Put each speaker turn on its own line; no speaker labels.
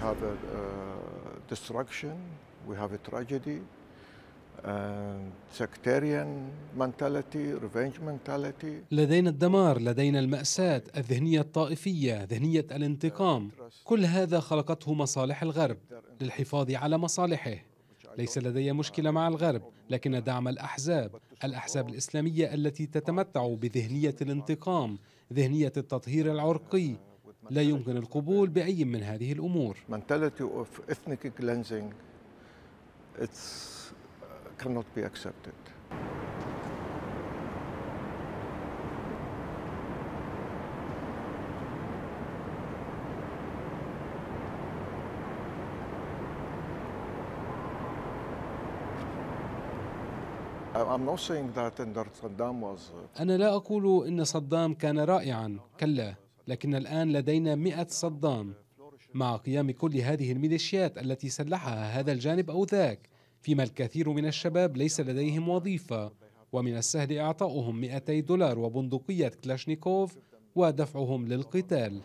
have a uh, destruction, we have a tragedy, and sectarian mentality, revenge mentality.
لدينا الدمار لدينا المأساة الذهنية الطائفية ذهنية الانتقام. كل هذا خلقته مصالح الغرب للحفاظ على مصالحه. ليس لدي مشكلة مع الغرب لكن دعم الأحزاب. الأحزاب الإسلامية التي تتمتع بذهنية الانتقام ذهنية التطهير العرقي. لا يمكن القبول بأي من هذه الأمور.
Mentality of ethnic cleansing it's uh, cannot uh,
أنا لا أقول إن صدام كان رائعا كلا. لكن الآن لدينا مئة صدام مع قيام كل هذه الميليشيات التي سلحها هذا الجانب أو ذاك فيما الكثير من الشباب ليس لديهم وظيفة. ومن السهل إعطاؤهم 200 دولار وبندقية كلاشنيكوف ودفعهم للقتال.